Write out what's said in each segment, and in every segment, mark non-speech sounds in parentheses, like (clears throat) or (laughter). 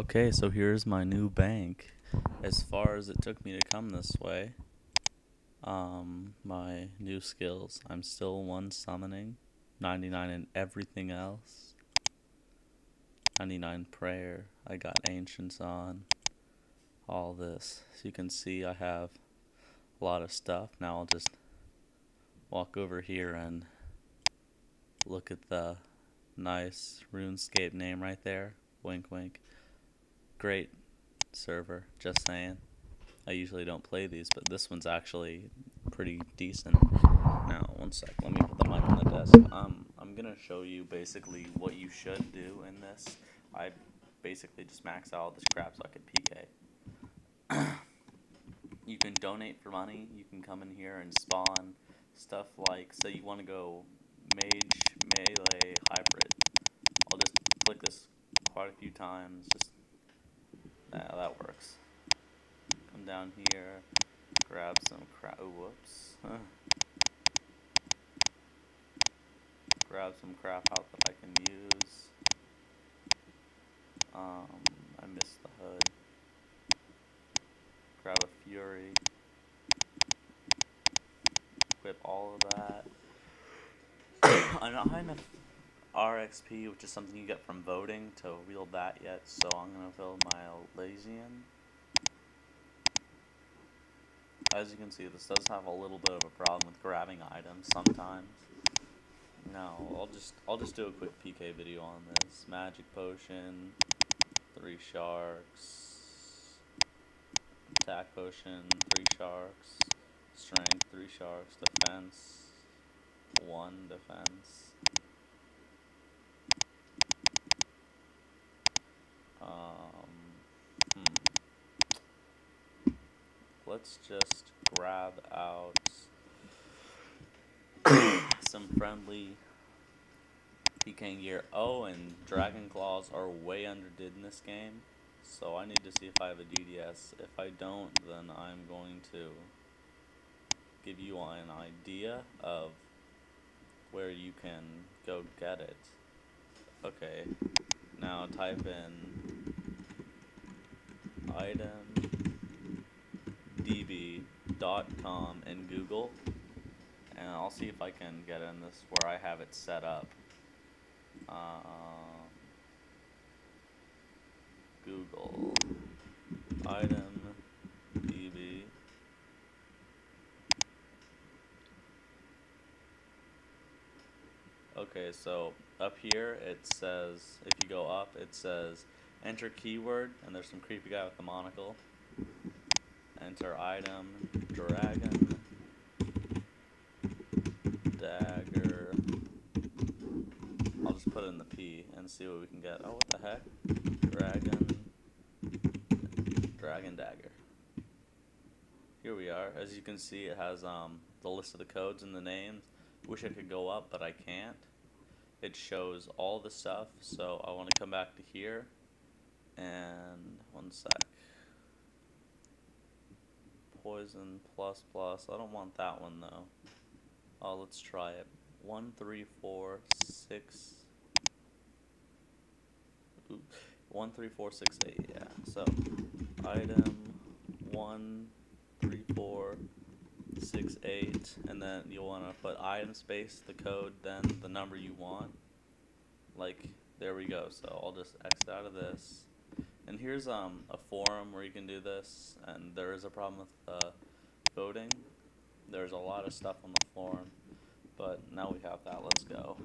Okay, so here's my new bank. As far as it took me to come this way, um, my new skills. I'm still one summoning, 99 in everything else, 99 prayer. I got ancients on, all this. So you can see I have a lot of stuff. Now I'll just walk over here and look at the nice RuneScape name right there. Wink, wink. Great server, just saying. I usually don't play these, but this one's actually pretty decent. Now, one sec, let me put the mic on the desk. Um, I'm gonna show you basically what you should do in this. I basically just max out all this crap so I could PK. (coughs) you can donate for money, you can come in here and spawn stuff like, say you want to go mage, melee, hybrid. I'll just click this quite a few times, just yeah, that works. Come down here, grab some crap. Whoops. (laughs) grab some crap out that I can use. Um, I missed the hood. Grab a fury. Equip all of that. I'm not high enough RXP, which is something you get from voting, to wield that yet, so I'm gonna fill my Elysian. As you can see, this does have a little bit of a problem with grabbing items sometimes. No, I'll just I'll just do a quick PK video on this. Magic potion, three sharks, attack potion, three sharks, strength, three sharks, defense, one defense. Um, hmm. Let's just grab out some friendly PK gear. Oh, and Dragon Claws are way underdid in this game. So I need to see if I have a DDS. If I don't, then I'm going to give you an idea of where you can go get it. Okay, now type in itemdb.com in Google and I'll see if I can get in this where I have it set up. Um, Google item DB. Okay, so up here it says, if you go up, it says enter keyword, and there's some creepy guy with a monocle. Enter item, dragon, dagger. I'll just put in the P and see what we can get. Oh, what the heck? Dragon, dragon dagger. Here we are. As you can see, it has um, the list of the codes and the names. Wish I could go up, but I can't. It shows all the stuff, so I want to come back to here. And one sec. Poison plus plus. I don't want that one though. Oh, let's try it. One, three, four, six. Ooh. One, three, four, six, eight. Yeah. So, item one, three, four, six, eight, and then you'll want to put item space, the code, then the number you want. Like, there we go. So I'll just exit out of this. And here's um a forum where you can do this, and there is a problem with uh, voting. There's a lot of stuff on the forum, but now we have that. Let's go.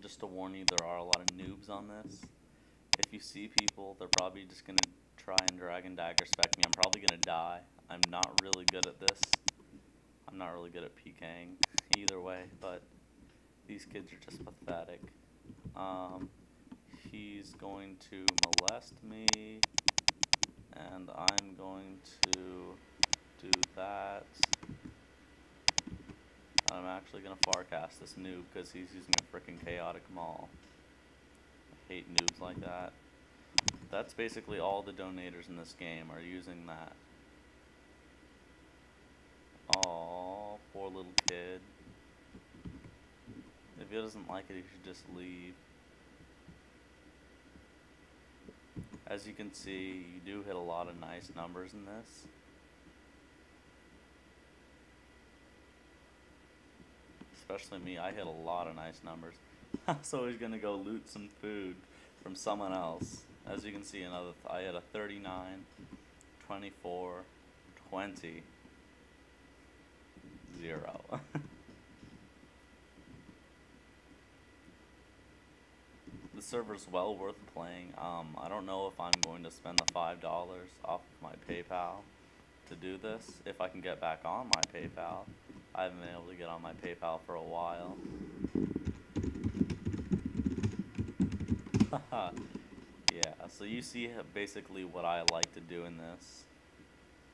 Just to warn you, there are a lot of noobs on this. If you see people, they're probably just gonna try and dragon dagger spec me. I'm probably gonna die. I'm not really good at this. I'm not really good at PKing either way, but these kids are just pathetic. Um, he's going to molest me, and I'm going to do that. I'm actually going to farcast this noob because he's using a freaking chaotic maul. I hate noobs like that. That's basically all the donators in this game are using that. Aw, poor little kid. He doesn't like it, he should just leave. As you can see, you do hit a lot of nice numbers in this. Especially me, I hit a lot of nice numbers. (laughs) so he's gonna go loot some food from someone else. As you can see, another th- I had a 39, 24, 20, 0. (laughs) the server's well worth playing. Um, I don't know if I'm going to spend the $5 off of my PayPal to do this, if I can get back on my PayPal. I haven't been able to get on my PayPal for a while. (laughs) yeah, so you see basically what I like to do in this.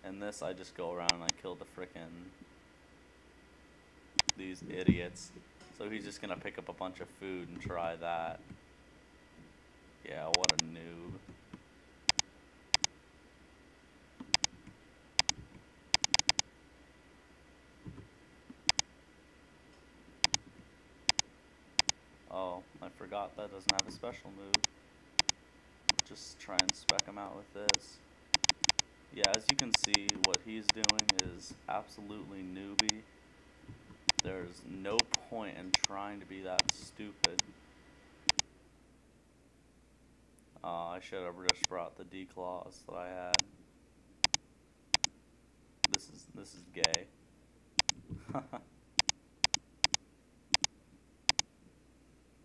In this, I just go around and I kill the frickin' these idiots. So he's just gonna pick up a bunch of food and try that. Yeah, what a noob. Oh, I forgot that doesn't have a special move. Just try and spec him out with this. Yeah, as you can see, what he's doing is absolutely newbie. There's no point in trying to be that stupid. Uh, I should have just brought the D claws that I had. This is this is gay. (laughs)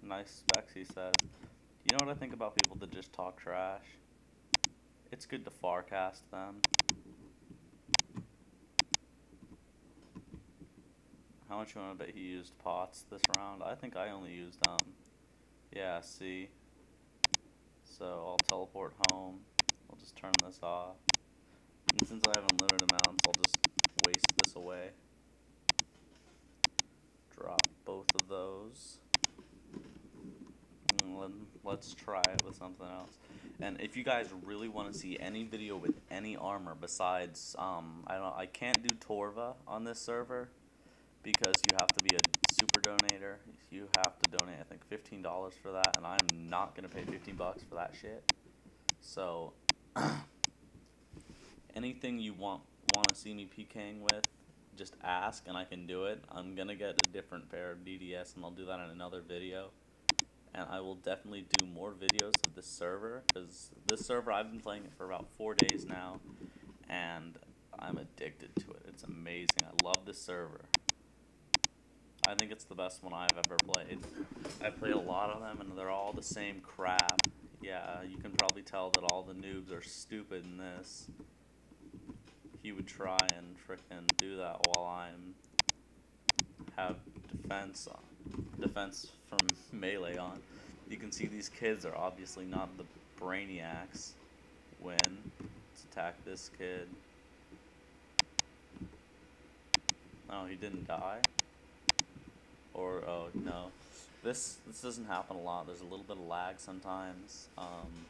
nice specs, he said. You know what I think about people that just talk trash? It's good to farcast them. How much you want to bet he used pots this round? I think I only used um. Yeah, see. So I'll teleport home. I'll just turn this off. And since I have unlimited amounts, I'll just waste this away. Drop both of those. And let- Let's try it with something else. And if you guys really want to see any video with any armor besides, um, I don't, I can't do Torva on this server because you have to be a donator. You have to donate, I think, fifteen dollars for that, and I'm not gonna pay fifteen bucks for that shit. So, (clears throat) anything you want want to see me PKing with, just ask, and I can do it. I'm gonna get a different pair of DDS, and I'll do that in another video. And I will definitely do more videos of this server, because this server I've been playing it for about four days now, and I'm addicted to it. It's amazing. I love this server. I think it's the best one I've ever played. I played a lot of them, and they're all the same crap. Yeah, you can probably tell that all the noobs are stupid in this. He would try and frickin' do that while I'm have defense on, defense from (laughs) melee on. You can see these kids are obviously not the brainiacs. When let's attack this kid. Oh, he didn't die. Or oh no, this this doesn't happen a lot. There's a little bit of lag sometimes. Um,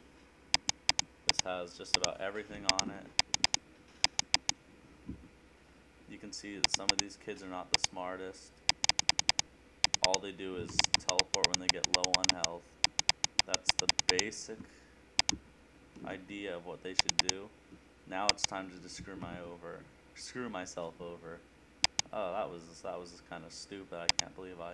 this has just about everything on it. You can see that some of these kids are not the smartest. All they do is teleport when they get low on health. That's the basic idea of what they should do. Now it's time to just screw my over, screw myself over. Oh, that was that was kind of stupid. I can't believe I.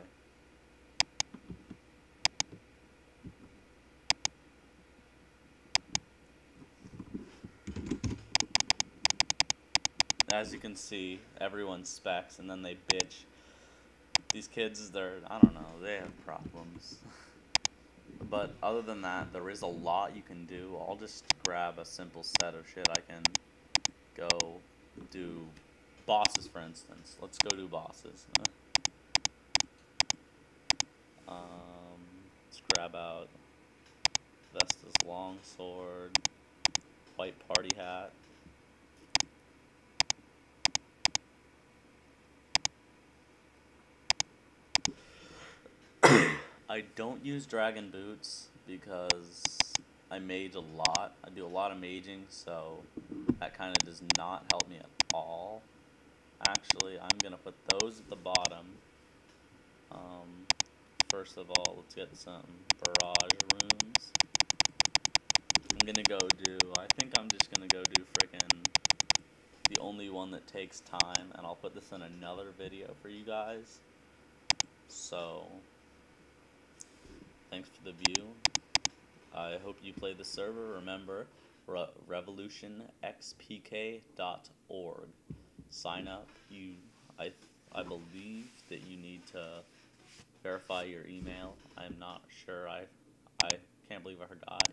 As you can see, everyone specs and then they bitch. These kids, they're I don't know, they have problems. (laughs) but other than that, there is a lot you can do. I'll just grab a simple set of shit I can go do bosses, for instance. Let's go do bosses. Um, let's grab out Vesta's longsword, white party hat. (coughs) I don't use dragon boots because I mage a lot. I do a lot of maging, so that kind of does not help me at all. Actually, I'm gonna put those at the bottom. Um, first of all, let's get some barrage runes. I'm gonna go do, I think I'm just gonna go do frickin' the only one that takes time, and I'll put this in another video for you guys. So, thanks for the view. I hope you play the server. Remember, re- revolutionxpk.org. Sign up. You, I, I believe that you need to verify your email. I'm not sure. I, I can't believe I forgot.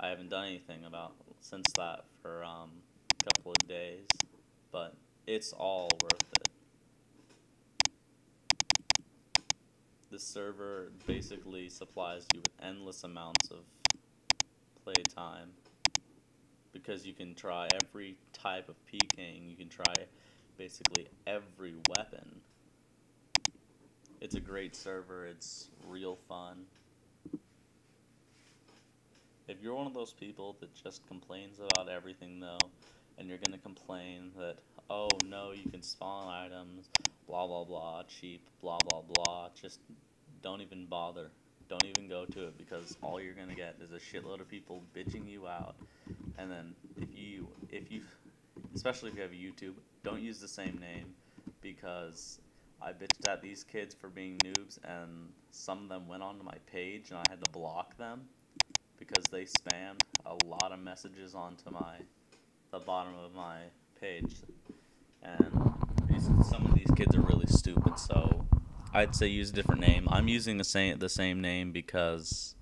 I haven't done anything about since that for um, a couple of days, but it's all worth it. This server basically supplies you with endless amounts of playtime because you can try every type of PKing, you can try basically every weapon. It's a great server, it's real fun. If you're one of those people that just complains about everything though, and you're gonna complain that, oh no, you can spawn items, blah blah blah, cheap, blah blah blah, just don't even bother. Don't even go to it because all you're gonna get is a shitload of people bitching you out. And then if you if you especially if you have a YouTube, don't use the same name because I bitched at these kids for being noobs and some of them went onto my page and I had to block them because they spammed a lot of messages onto my the bottom of my page and some of these kids are really stupid so I'd say use a different name. I'm using the same the same name because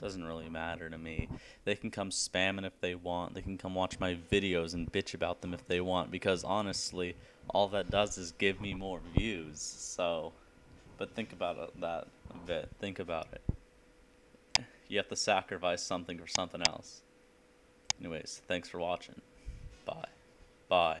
doesn't really matter to me. They can come spamming if they want. They can come watch my videos and bitch about them if they want because honestly, all that does is give me more views. So, but think about that a bit. Think about it. You have to sacrifice something for something else. Anyways, thanks for watching. Bye. Bye.